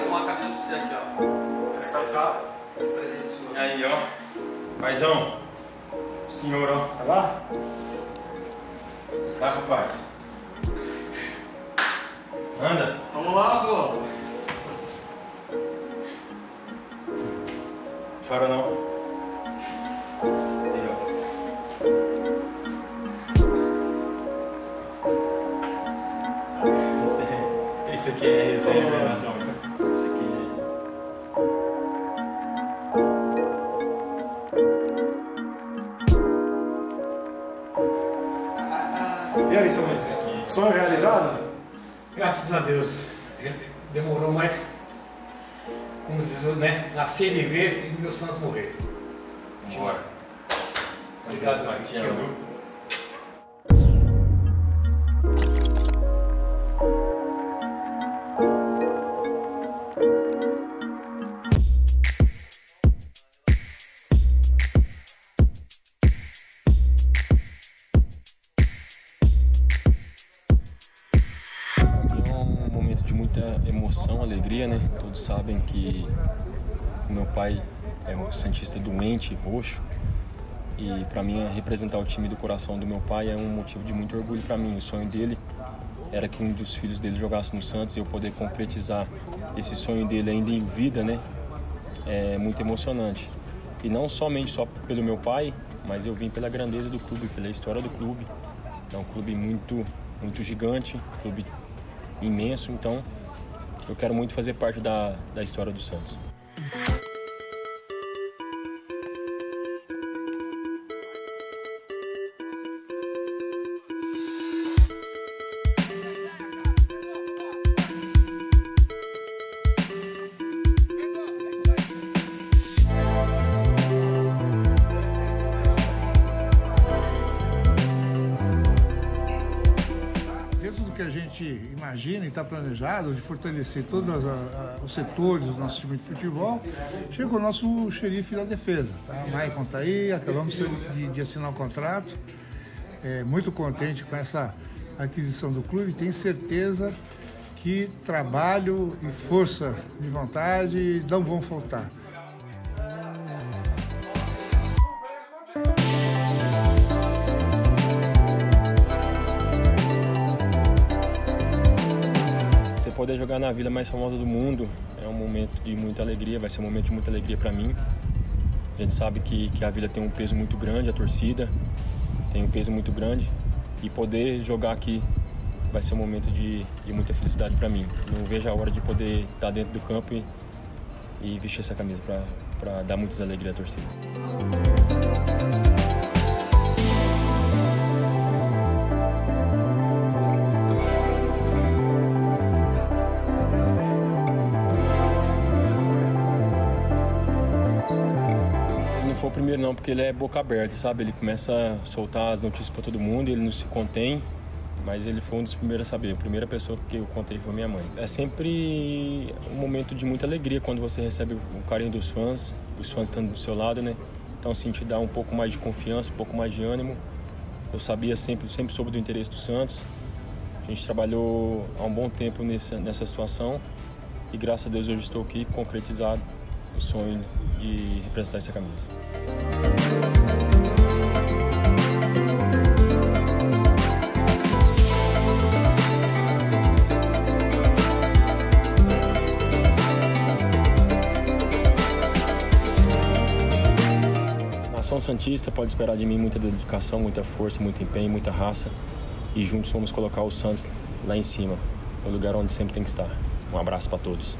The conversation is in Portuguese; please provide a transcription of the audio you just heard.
mais uma camisa pra você aqui, ó. Você sabe, sabe? Um presente seu. Aí, ó. Paizão. O senhor, ó. Tá lá? Tá, rapaz. Anda. Vamos lá, avô. Chora não. Aí, ó. Esse- Esse aqui é reserva, né, E aí, seu Esse aqui. sonho realizado? Graças a Deus. Demorou mais, como se diz, né? Nascer, viver e meu Santos morrer. Bora. Obrigado. Te amo. De muita emoção, alegria, né? Todos sabem que meu pai é um santista doente, roxo, e para mim representar o time do coração do meu pai é um motivo de muito orgulho para mim. O sonho dele era que um dos filhos dele jogasse no Santos e eu poder concretizar esse sonho dele ainda em vida, né? É muito emocionante. E não somente só pelo meu pai, mas eu vim pela grandeza do clube, pela história do clube. É um clube muito, muito gigante, clube imenso, então eu quero muito fazer parte da, da história do Santos. Que a gente imagina e está planejado de fortalecer todos os setores do nosso time de futebol, chegou o nosso xerife da defesa. Tá? Maicon está aí, acabamos de, de assinar o contrato. É, muito contente com essa aquisição do clube. Tenho certeza que trabalho e força de vontade não vão faltar. Poder jogar na vila mais famosa do mundo é um momento de muita alegria, vai ser um momento de muita alegria para mim. A gente sabe que, que a vila tem um peso muito grande, a torcida tem um peso muito grande e poder jogar aqui vai ser um momento de, de muita felicidade para mim. Não vejo a hora de poder estar dentro do campo e, e vestir essa camisa para dar muitas alegrias à torcida. Foi o primeiro não, porque ele é boca aberta, sabe? Ele começa a soltar as notícias para todo mundo, ele não se contém, mas ele foi um dos primeiros a saber. A primeira pessoa que eu contei foi minha mãe. É sempre um momento de muita alegria quando você recebe o carinho dos fãs, os fãs estando do seu lado, né? Então assim te dá um pouco mais de confiança, um pouco mais de ânimo. Eu sabia sempre, sempre soube do interesse do Santos. A gente trabalhou há um bom tempo nessa, nessa situação e graças a Deus hoje estou aqui concretizado o sonho de representar essa camisa. Nação Santista pode esperar de mim muita dedicação, muita força, muito empenho, muita raça e juntos vamos colocar o Santos lá em cima, no lugar onde sempre tem que estar. Um abraço para todos.